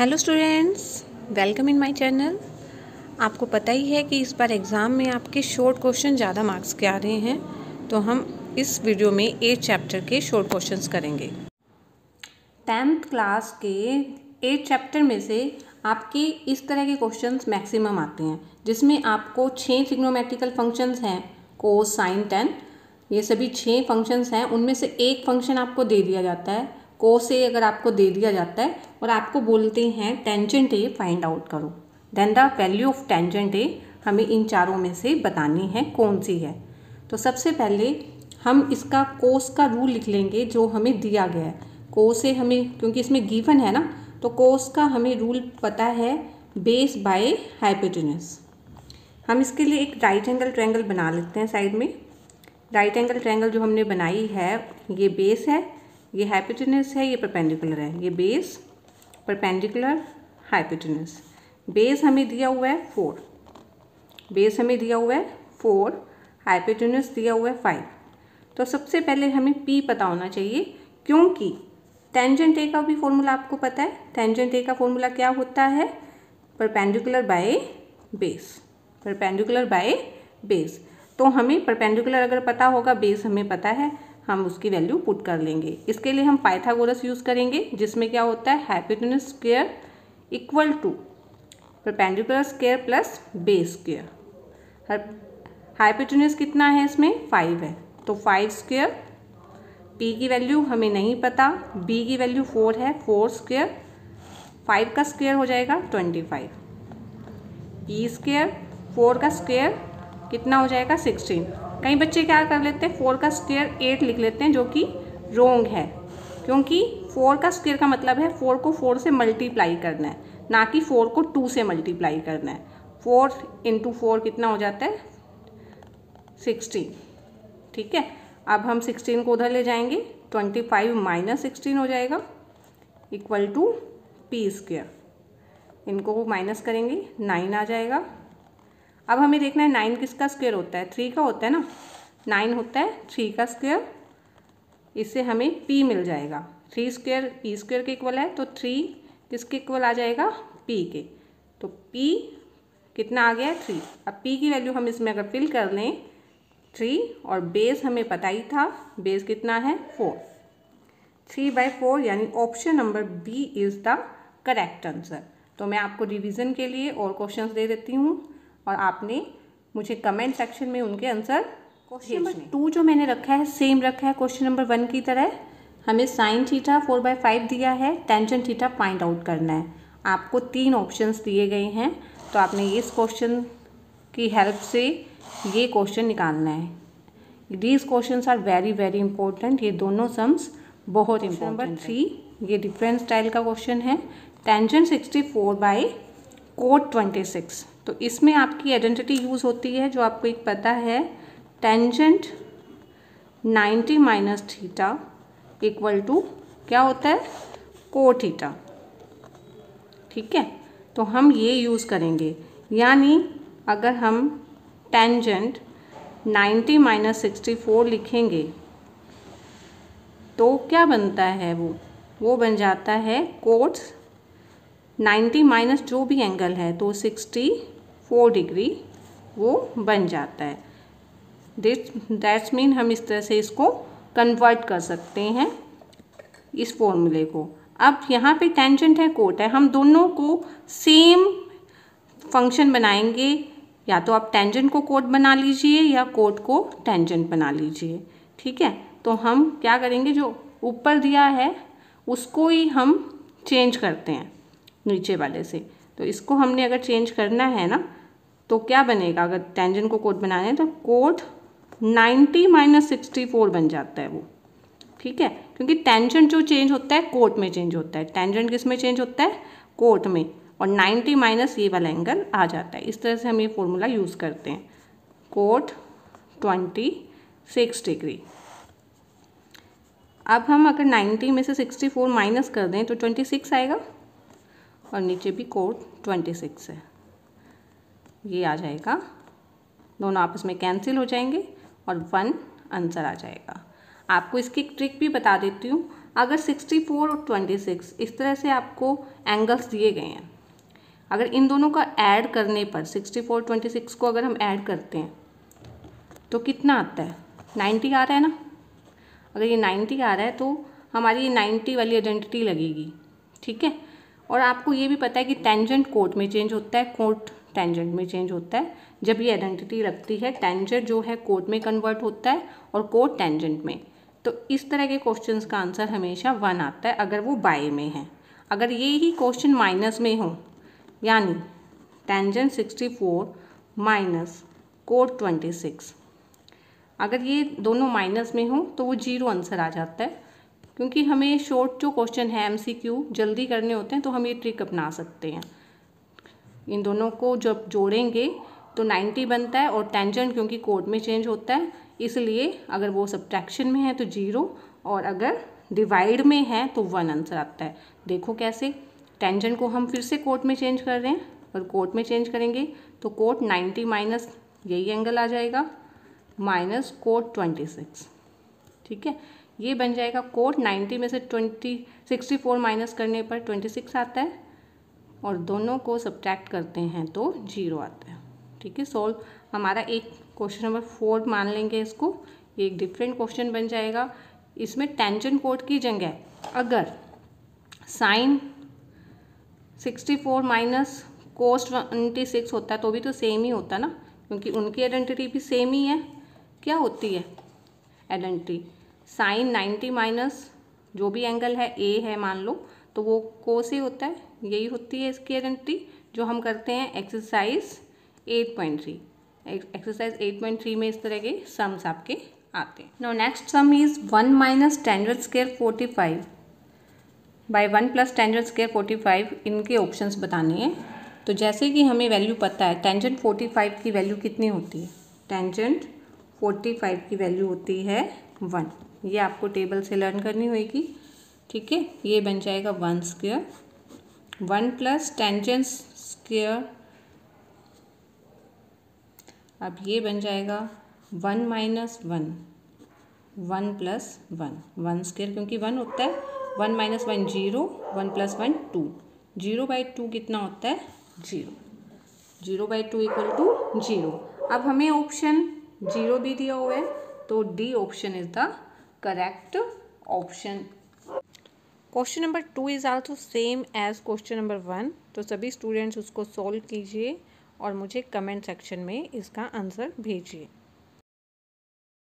Hello students, welcome in my channel. आपको पता ही है कि इस बार एग्ज़ाम में आपके शॉर्ट क्वेश्चन ज़्यादा मार्क्स के आ रहे हैं तो हम इस वीडियो में एट चैप्टर के शॉर्ट क्वेश्चंस करेंगे। टेंथ क्लास के एट चैप्टर में से आपके इस तरह के क्वेश्चंस मैक्सिमम आते हैं, जिसमें आपको छः ट्रिग्नोमेट्रिकल फ़ंक्शंस हैं कोस साइन टेन ये सभी छः फ़ंक्शंस हैं, उनमें से एक फ़ंक्शन आपको दे दिया जाता है को से अगर आपको दे दिया जाता है और आपको बोलते हैं टेंजेंट ए फाइंड आउट करो। Then the value of tangent A हमें इन चारों में से बतानी है कौन सी है। तो सबसे पहले हम इसका कोस का रूल लिख लेंगे जो हमें दिया गया है। को से हमें, क्योंकि इसमें गिवन है ना तो कोस का हमें रूल पता है बेस बाय हाइपोटेनस हम इसके लिए एक राइट एंगल ट्रायंगल बना लेते हैं साइड में। राइट एंगल ट्रायंगल जो हमने बनाई है, ये बेस है। ये हाइपोटेनस है, ये परपेंडिकुलर है। ये बेस परपेंडिकुलर हाइपोटेनस बेस हमें दिया हुआ है फोर बेस हमें दिया हुआ है फोर हाइपोटेनस दिया हुआ है फाइव तो सबसे पहले हमें पी पता होना चाहिए, क्योंकि टेंजेंट ए का भी फॉर्मूला आपको पता है। टेंजेंट ए का फॉर्मूला क्या होता है? Perpendicular by base perpendicular by base तो हमें परपेंडिकुलर अगर पता होगा बेस हमें पता है। हम उसकी वैल्यू पुट कर लेंगे। इसके लिए हम पाइथागोरस यूज़ करेंगे, जिसमें क्या होता है hypotenuse square equal to perpendicular square plus base square hypotenuse कितना है इसमें? फाइव है। तो फाइव स्क्वेयर पी की वैल्यू हमें नहीं पता बी की वैल्यू फोर है फोर स्क्वेयर फाइव का स्क्वेयर हो जाएगा twenty five P square four का स्क्वेयर कितना हो जाएगा? सिक्सटीन कई बच्चे क्या कर लेते हैं फोर का स्क्वेयर एट लिख लेते हैं, जो कि रोंग है। क्योंकि फोर का स्क्वेयर का मतलब है फोर को फोर से मल्टीप्लाई करना है, ना कि फोर को टू से मल्टीप्लाई करना है। फोर इंटू फोर कितना हो जाता है? सिक्सटीन ठीक है? अब हम सिक्सटीन को उधर ले जाएँगे ट्वेंटी फाइव माइनस सिक्सटीन हो जाएगा इक्वल टू पी स्क्वेयर इनको माइनस करेंगे नाइन आ जाएगा। अब हमें देखना है नाइन किसका स्क्वेयर होता है? थ्री का होता है ना? नाइन होता है, थ्री का स्क्वेयर, इससे हमें पी मिल जाएगा। थ्री स्क्वेयर पी स्क्वेयर के इक्वल है तो थ्री किसके इक्वल आ जाएगा? पी के। तो पी कितना आ गया है? थ्री। अब पी की वैल्यू हम इसमें अगर फिल कर लें, थ्री और बेस हमें पता ही था बेस कितना है? फोर थ्री बाई फोर यानी option number B is the correct answer तो मैं आपको रिवीजन के लिए और क्वेश्चंस दे देती हूँ। और आपने मुझे कमेंट सेक्शन में उनके आंसर क्वेश्चन नंबर टू जो मैंने रखा है सेम रखा है क्वेश्चन नंबर वन की तरह हमें sine theta four by five दिया है टेंशन थीटा फाइंड आउट करना है। आपको तीन ऑप्शंस दिए गए हैं तो आपने इस क्वेश्चन की हेल्प से ये क्वेश्चन निकालना है। These question are very very important ये दोनों सम्स बहुत इंपॉर्टेंट नंबर थ्री ये डिफरेंट स्टाइल का क्वेश्चन है। Tension sixty four by cot twenty six तो इसमें आपकी आइडेंटिटी यूज़ होती है, जो आपको एक पता है tangent ninety minus theta equal to क्या होता है? को थीटा ठीक है? तो हम ये यूज़ करेंगे। यानी अगर हम टेंजेंट नाइन्टी माइनस सिक्सटी लिखेंगे तो क्या बनता है वो? वो बन जाता है कोट्स नाइन्टी माइनस जो भी एंगल है तो सिक्सटी फोर डिग्री वो बन जाता है। दिस दैट्स मीन हम इस तरह से इसको कन्वर्ट कर सकते हैं इस फॉर्मूले को। अब यहाँ पे टेंजेंट है कोट है। हम दोनों को सेम फ़ंक्शन बनाएँगे। या तो आप टेंजेंट को कोट बना लीजिए या कोट को टेंजेंट बना लीजिए। ठीक है? तो हम क्या करेंगे? जो ऊपर दिया है, उसको ही हम चेंज करते हैं। नीचे वाले से। तो इसको हमने अगर चेंज करना है ना तो क्या बनेगा? अगर टेंजन को कोड बनाना है तो कोट 90 माइनस सिक्सटी बन जाता है वो। ठीक है? क्योंकि टेंजेंट जो चेंज होता है कोट में चेंज होता है। टेंजेंट किसमें चेंज होता है? कोट में। और 90 माइनस ये वाला एंगल आ जाता है। इस तरह से हम ये फॉर्मूला यूज़ करते हैं। कोट 26 डिग्री अब हम अगर 90 में से 64 माइनस कर दें तो 26 आएगा। और नीचे भी कोड 26 है। ये आ जाएगा। दोनों आपस में कैंसिल हो जाएँगे और वन आंसर आ जाएगा। आपको इसकी एक ट्रिक भी बता देती हूँ। अगर 64 और 26 इस तरह से आपको एंगल्स दिए गए हैं, अगर इन दोनों का ऐड करने पर 64 26 को अगर हम ऐड करते हैं तो कितना आता है? 90 आ रहा है ना? अगर ये 90 आ रहा है तो हमारी ये 90 वाली आइडेंटिटी लगेगी। ठीक है? और आपको ये भी पता है कि टेंजेंट कोट में चेंज होता है कोट टेंजेंट में चेंज होता है। जब ये आइडेंटिटी रखती है टेंजेंट जो है कोट में कन्वर्ट होता है और कोट टेंजेंट में। तो इस तरह के क्वेश्चन का आंसर हमेशा वन आता है, अगर वो बाय में है। अगर ये ही क्वेश्चन माइनस में हो, यानी tangent sixty four minus cot twenty six अगर ये दोनों माइनस में हो तो वो ज़ीरो आंसर आ जाता है। क्योंकि हमें शॉर्ट जो क्वेश्चन है एमसीक्यू जल्दी करने होते हैं तो हम ये ट्रिक अपना सकते हैं। इन दोनों को जब जोड़ेंगे तो 90 बनता है और टेंजेंट क्योंकि कोड में चेंज होता है, इसलिए अगर वो सब्ट्रैक्शन में है तो ज़ीरो और अगर डिवाइड में है तो वन आंसर आता है। देखो कैसे टेंजेंट को हम फिर से कोट में चेंज कर रहे हैं और कोट में चेंज करेंगे तो कोट 90 माइनस यही एंगल आ जाएगा माइनस कोट 26 ठीक है? ये बन जाएगा कोट 90 में से 20 64 माइनस करने पर 26 आता है और दोनों को सब्ट्रैक्ट करते हैं तो ज़ीरो आता है। ठीक है? सोल्व हमारा एक क्वेश्चन नंबर फोर मान लेंगे इसको। ये एक डिफरेंट क्वेश्चन बन जाएगा। इसमें टेंशन कोड की जगह अगर sine sixty four minus cos twenty six होता है तो भी तो सेम ही होता ना? क्योंकि उनकी आइडेंटिटी भी सेम ही है। क्या होती है? आइडेंटिटी साइन नाइन्टी माइनस जो भी एंगल है ए है मान लो तो वो को से होता है। यही होती है इसकी आइडेंटिटी जो हम करते हैं एक्सरसाइज 8.3 एक्सरसाइज 8.3 में इस तरह के सम्स आपके आते हैं। No next sum is one minus standard square forty five by one plus standard square forty five इनके ऑप्शंस बताने हैं। तो जैसे कि हमें वैल्यू पता है टेंजेंट फोर्टी फाइव की वैल्यू कितनी होती है? टेंजेंट फोर्टी फाइव की वैल्यू होती है वन ये आपको टेबल से लर्न करनी होगी ठीक है? ये बन जाएगा one square. One plus tangent square. अब ये बन जाएगा one minus one. One plus one. One square क्योंकि वन होता है। One minus one zero, one plus one two. Zero by two कितना होता है? Zero. Zero by two equal to zero. अब हमें ऑप्शन ज़ीरो भी दिया हुआ है तो D option is the correct option question number two is also same as question number one तो सभी स्टूडेंट्स उसको सॉल्व कीजिए और मुझे कमेंट सेक्शन में इसका आंसर भेजिए।